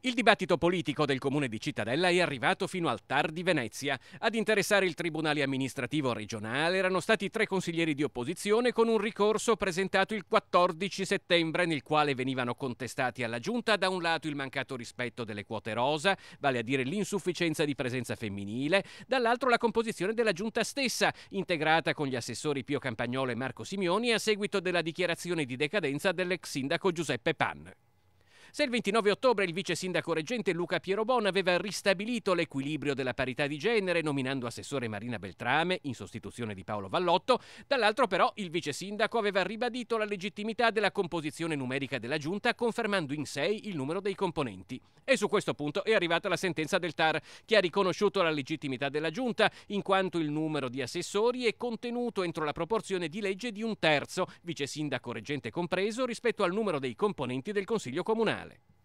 Il dibattito politico del comune di Cittadella è arrivato fino al TAR di Venezia. Ad interessare il Tribunale amministrativo regionale erano stati tre consiglieri di opposizione con un ricorso presentato il 14 settembre nel quale venivano contestati alla Giunta da un lato il mancato rispetto delle quote rosa, vale a dire l'insufficienza di presenza femminile, dall'altro la composizione della Giunta stessa, integrata con gli assessori Pio Campagnolo e Marco Simioni a seguito della dichiarazione di decadenza dell'ex sindaco Giuseppe Pan. Se il 29 ottobre il vice sindaco reggente Luca Pierobon aveva ristabilito l'equilibrio della parità di genere nominando assessore Marina Beltrame in sostituzione di Paolo Vallotto, dall'altro però il vice sindaco aveva ribadito la legittimità della composizione numerica della giunta confermando in sei il numero dei componenti. E su questo punto è arrivata la sentenza del TAR che ha riconosciuto la legittimità della giunta in quanto il numero di assessori è contenuto entro la proporzione di legge di un terzo, vice sindaco reggente compreso, rispetto al numero dei componenti del Consiglio Comunale. sociales.